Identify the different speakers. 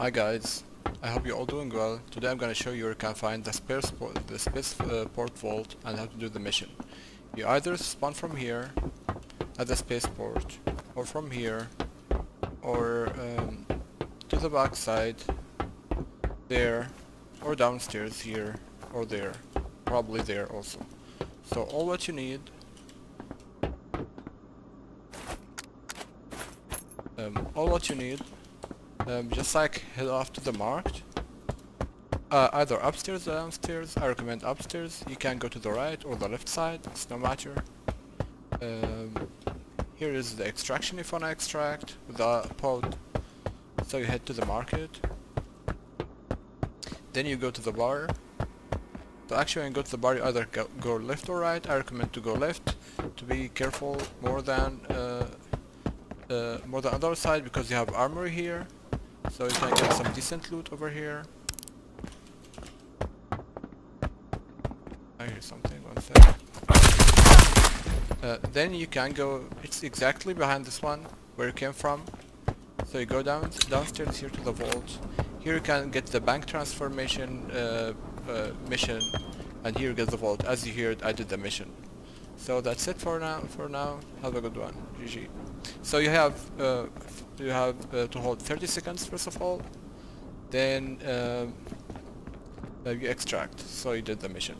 Speaker 1: Hi guys, I hope you're all doing well. Today I'm gonna show you where you can find the space port, the space uh, port vault and how to do the mission. You either spawn from here at the spaceport, or from here, or um, to the back side, there, or downstairs here, or there, probably there also. So all what you need um, all what you need um, just like head off to the marked uh, either upstairs or downstairs I recommend upstairs. You can go to the right or the left side it's no matter. Um, here is the extraction if you wanna extract the pod so you head to the market. Then you go to the bar. So actually when you go to the bar you either go, go left or right. I recommend to go left to be careful more than uh, uh, more than other side because you have armor here so you can get some decent loot over here. I hear something one sec. Uh, then you can go it's exactly behind this one where you came from. So you go down downstairs here to the vault. Here you can get the bank transformation uh, uh, mission and here you get the vault. As you heard I did the mission so that's it for now for now. Have a good one GG so you have uh, you have uh, to hold 30 seconds first of all. Then uh, you extract. So you did the mission